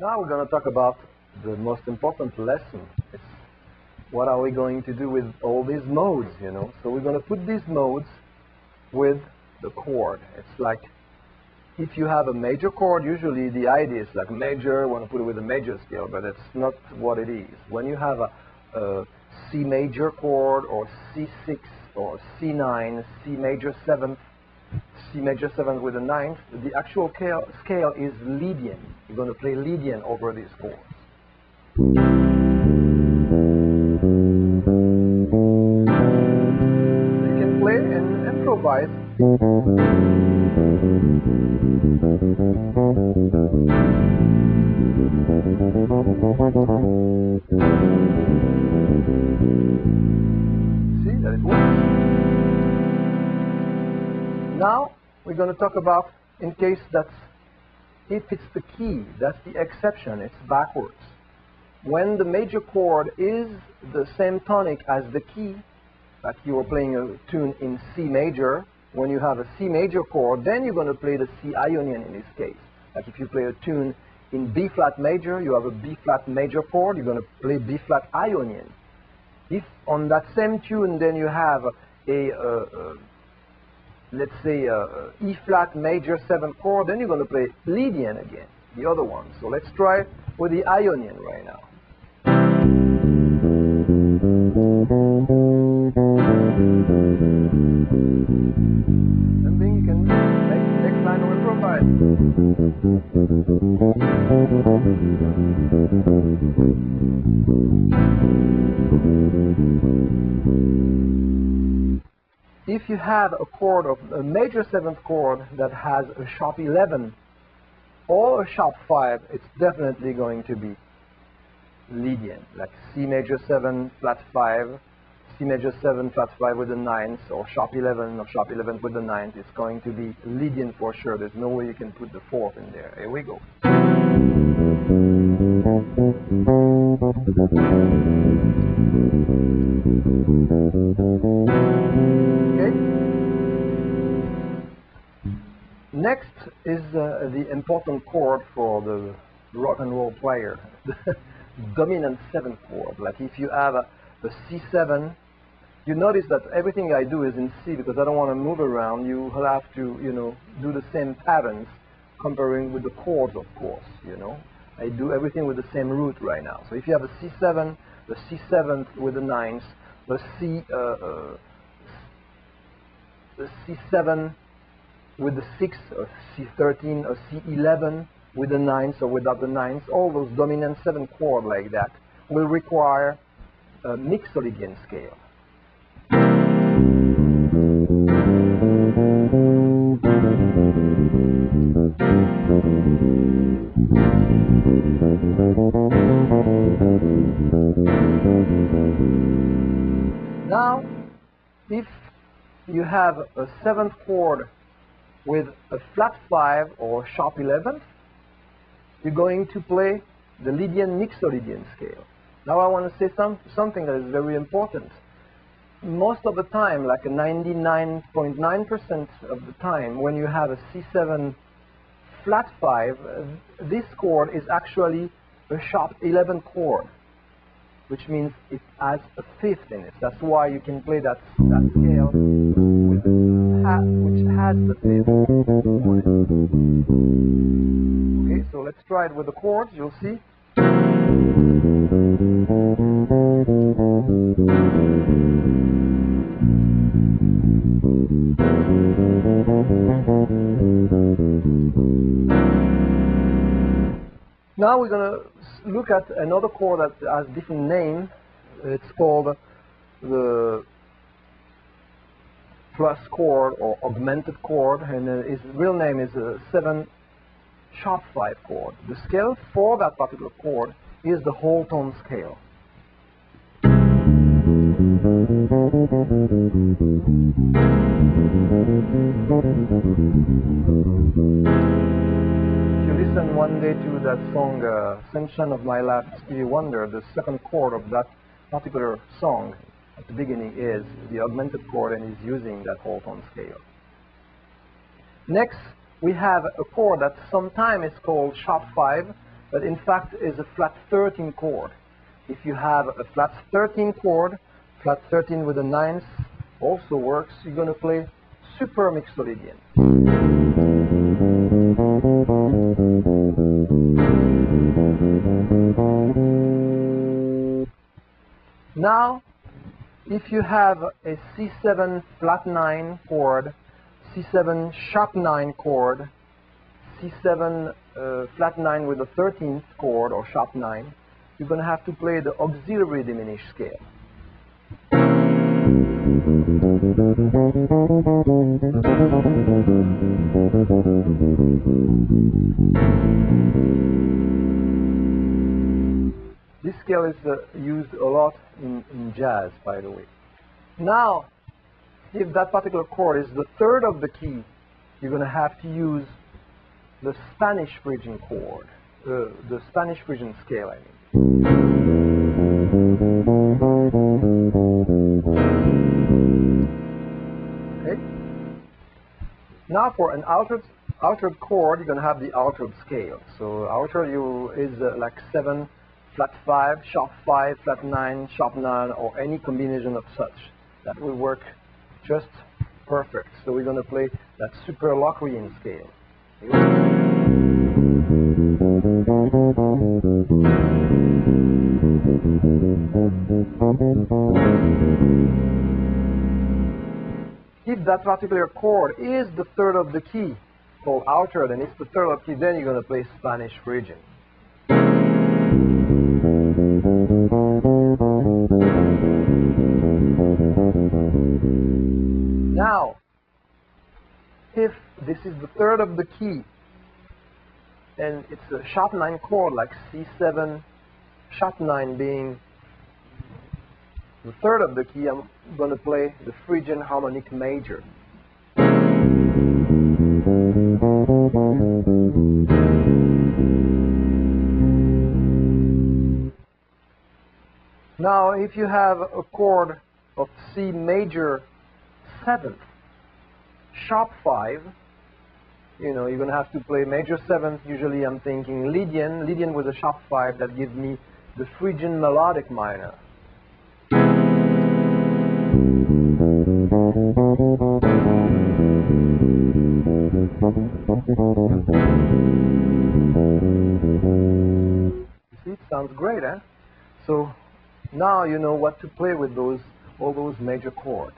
Now we're going to talk about the most important lesson. It's what are we going to do with all these modes, you know? So we're going to put these modes with the chord. It's like if you have a major chord, usually the idea is like major, want to put it with a major scale, but it's not what it is. When you have a, a C major chord or C6 or C9, C major 7th, C major 7th with a ninth, the actual scale, scale is Lydian. You're going to play Lydian over these chords. You can play and improvise. Going to talk about in case that's if it's the key, that's the exception, it's backwards. When the major chord is the same tonic as the key, like you were playing a tune in C major, when you have a C major chord, then you're going to play the C Ionian in this case. Like if you play a tune in B flat major, you have a B flat major chord, you're going to play B flat Ionian. If on that same tune, then you have a, uh, uh, let's say, uh, E flat major 7 chord, then you're going to play Lydian again, the other one. So let's try with the Ionian right now. You can next line. Have a chord of a major seventh chord that has a sharp 11 or a sharp 5, it's definitely going to be Lydian, like C major 7, flat 5, C major 7, flat 5 with the ninth, or sharp 11 or sharp 11 with the ninth. It's going to be Lydian for sure. There's no way you can put the fourth in there. Here we go. Next is uh, the important chord for the rock and roll player, the dominant seventh chord. Like if you have a, a C7, you notice that everything I do is in C because I don't want to move around. You have to, you know, do the same patterns comparing with the chords, of course, you know. I do everything with the same root right now. So if you have a C7, the C7th with the ninth, the C, uh, uh, the C7 with the 6 or C13 or C11 with the ninth or without the ninth, all those dominant 7 chord like that will require a mixolydian scale. Now, if you have a seventh chord with a flat 5 or sharp 11th, you're going to play the Lydian Mixolydian scale. Now I want to say some, something that is very important. Most of the time, like 99.9% of the time, when you have a C7 flat 5, uh, this chord is actually a sharp 11 chord, which means it has a fifth in it. That's why you can play that, that scale which has the fifth. Okay, so let's try it with the chords. You'll see. Now we're going to look at another chord that has a different name. It's called the plus chord or augmented chord, and uh, its real name is a 7 sharp 5 chord. The scale for that particular chord is the whole tone scale. If you listen one day to that song, uh, of My Life, Stevie Wonder, the second chord of that particular song at the beginning is the augmented chord and is using that whole tone scale. Next, we have a chord that sometimes is called sharp 5 but in fact is a flat 13 chord. If you have a flat 13 chord, flat 13 with a ninth also works. You're going to play super mixolydian. Now, if you have a C7 flat 9 chord, C7 sharp 9 chord, C7 uh, flat 9 with a 13th chord or sharp 9, you're going to have to play the auxiliary diminished scale. used a lot in, in jazz, by the way. Now, if that particular chord is the third of the key, you're going to have to use the Spanish Phrygian chord, uh, the Spanish Phrygian scale, I mean. Okay? Now for an altered, altered chord, you're going to have the altered scale. So altered you is uh, like 7, flat 5, sharp 5, flat 9, sharp 9, or any combination of such. That will work just perfect. So we're going to play that super Locrian scale. If that particular chord is the third of the key, called altered, and it's the third of the key, then you're going to play Spanish Phrygian. If this is the third of the key, and it's a sharp 9 chord like C7, sharp 9 being the third of the key, I'm going to play the Phrygian harmonic major. Now, if you have a chord of C major seventh, sharp 5, you know, you're going to have to play major 7th. Usually I'm thinking Lydian, Lydian with a sharp 5 that gives me the Phrygian melodic minor. You See, it sounds great, eh? So now you know what to play with those all those major chords.